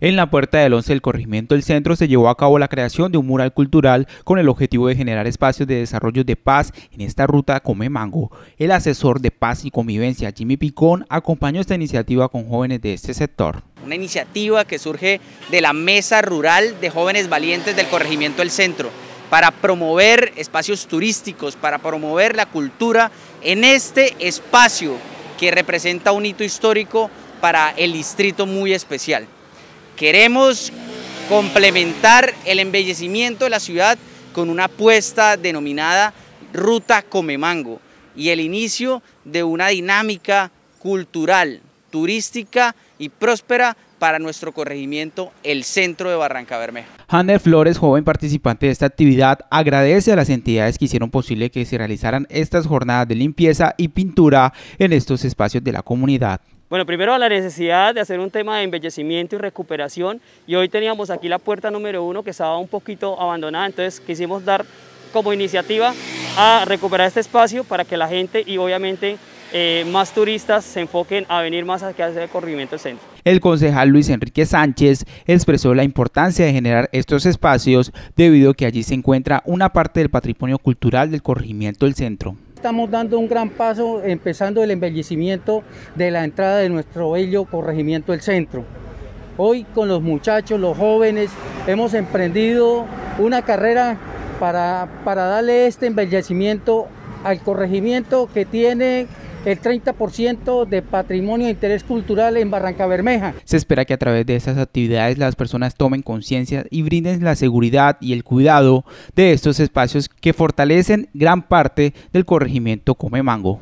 En la puerta del 11 del corregimiento del centro se llevó a cabo la creación de un mural cultural con el objetivo de generar espacios de desarrollo de paz en esta ruta Come Mango. El asesor de paz y convivencia Jimmy Picón acompañó esta iniciativa con jóvenes de este sector. Una iniciativa que surge de la Mesa Rural de Jóvenes Valientes del corregimiento del centro para promover espacios turísticos, para promover la cultura en este espacio que representa un hito histórico para el distrito muy especial. Queremos complementar el embellecimiento de la ciudad con una apuesta denominada Ruta Comemango y el inicio de una dinámica cultural, turística y próspera para nuestro corregimiento, el centro de Barranca Bermeja. Hanner Flores, joven participante de esta actividad, agradece a las entidades que hicieron posible que se realizaran estas jornadas de limpieza y pintura en estos espacios de la comunidad. Bueno, primero la necesidad de hacer un tema de embellecimiento y recuperación y hoy teníamos aquí la puerta número uno que estaba un poquito abandonada, entonces quisimos dar como iniciativa a recuperar este espacio para que la gente y obviamente eh, más turistas se enfoquen a venir más a hacer el corrimiento del centro. El concejal Luis Enrique Sánchez expresó la importancia de generar estos espacios debido a que allí se encuentra una parte del patrimonio cultural del corregimiento del centro. Estamos dando un gran paso empezando el embellecimiento de la entrada de nuestro bello corregimiento del centro. Hoy con los muchachos, los jóvenes, hemos emprendido una carrera para, para darle este embellecimiento al corregimiento que tiene el 30% de patrimonio de interés cultural en Barranca Bermeja. Se espera que a través de estas actividades las personas tomen conciencia y brinden la seguridad y el cuidado de estos espacios que fortalecen gran parte del corregimiento Come Mango.